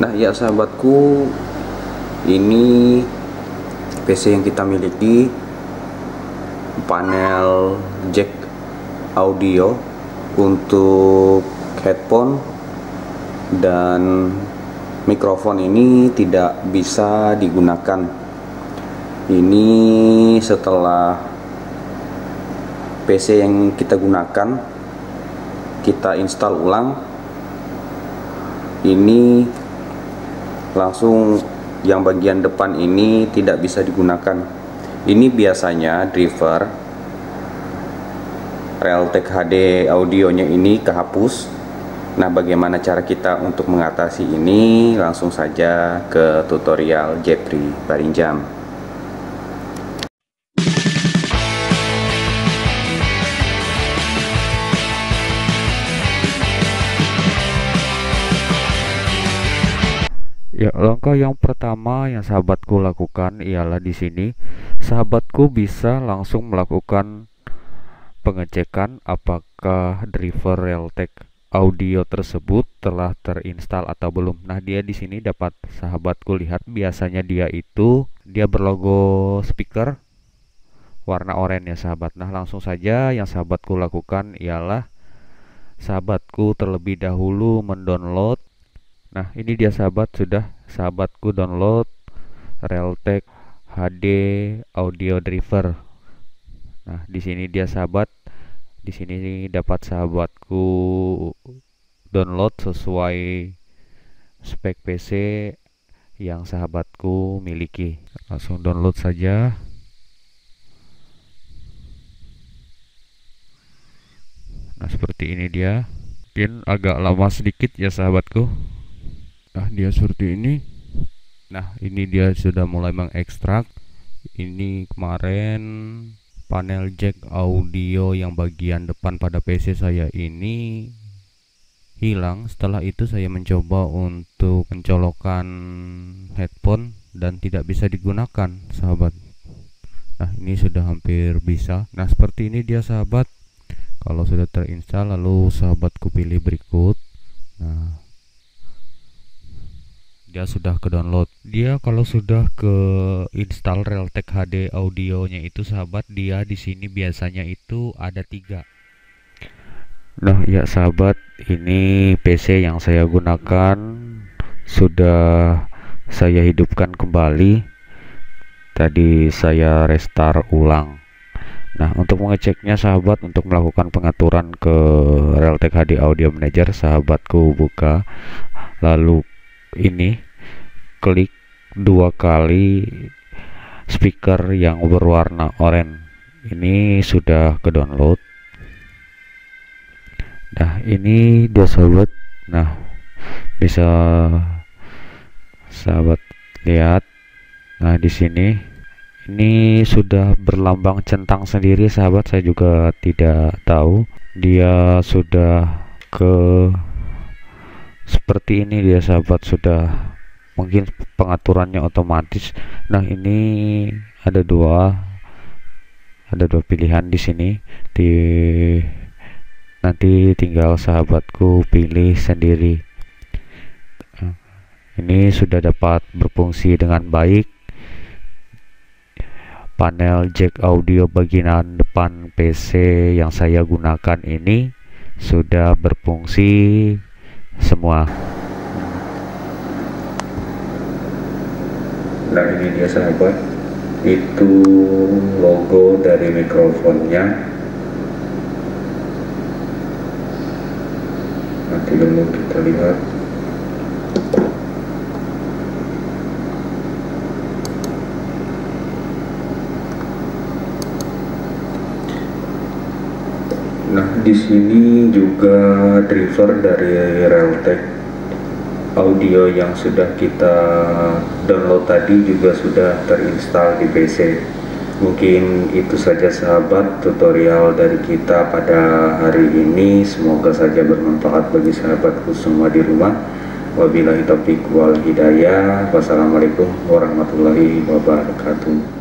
Nah ya sahabatku Ini PC yang kita miliki Panel jack audio Untuk headphone Dan mikrofon ini tidak bisa digunakan. Ini setelah PC yang kita gunakan Kita install ulang. Ini langsung yang bagian depan ini tidak bisa digunakan. Ini biasanya driver Realtek HD audionya ini kehapus. Nah bagaimana cara kita untuk mengatasi ini? Langsung saja ke tutorial Jepri Barinjam Ya, langkah yang pertama yang sahabatku lakukan ialah di sini sahabatku bisa langsung melakukan pengecekan apakah driver Realtek audio tersebut telah terinstall atau belum. Nah, dia di sini dapat sahabatku lihat biasanya dia itu dia berlogo speaker warna oranye ya sahabat. Nah, langsung saja yang sahabatku lakukan ialah sahabatku terlebih dahulu mendownload Nah, ini dia sahabat sudah sahabatku download Realtek HD Audio Driver. Nah, di sini dia sahabat. Di sini dapat sahabatku download sesuai spek PC yang sahabatku miliki. Langsung download saja. Nah, seperti ini dia. Mungkin agak lama sedikit ya sahabatku nah dia seperti ini. Nah ini dia sudah mulai mengekstrak. Ini kemarin panel jack audio yang bagian depan pada PC saya ini hilang. Setelah itu saya mencoba untuk mencolokan headphone dan tidak bisa digunakan sahabat. Nah ini sudah hampir bisa. Nah seperti ini dia sahabat. Kalau sudah terinstall lalu sahabatku pilih berikut. Nah dia sudah ke download. Dia kalau sudah ke install Realtek HD audionya itu sahabat dia di sini biasanya itu ada tiga. Nah ya sahabat. Ini PC yang saya gunakan sudah saya hidupkan kembali. Tadi saya restart ulang. Nah, untuk mengeceknya sahabat untuk melakukan pengaturan ke Realtek HD Audio Manager, sahabatku buka. Lalu ini klik dua kali speaker yang berwarna oranye. Ini sudah ke download nah ini dia sahabat nah bisa sahabat lihat. Nah di sini. Ini sudah berlambang centang sendiri sahabat. Saya juga tidak tahu. Dia sudah ke seperti ini dia sahabat sudah mungkin pengaturannya otomatis. Nah ini ada dua ada dua pilihan di sini. Di nanti tinggal sahabatku pilih sendiri. Ini sudah dapat berfungsi dengan baik. Panel jack audio bagian depan PC yang saya gunakan ini sudah berfungsi semua. Nah ini dia sahabat. Itu logo dari mikrofonnya. Nanti dulu kita lihat Nah, di sini juga driver dari Realtek audio yang sudah kita download tadi juga sudah terinstall di PC. Mungkin itu saja sahabat tutorial dari kita pada hari ini. Semoga saja bermanfaat bagi sahabatku semua di rumah. Wabillahi taufiq wal hidayah. Wassalamualaikum warahmatullahi wabarakatuh.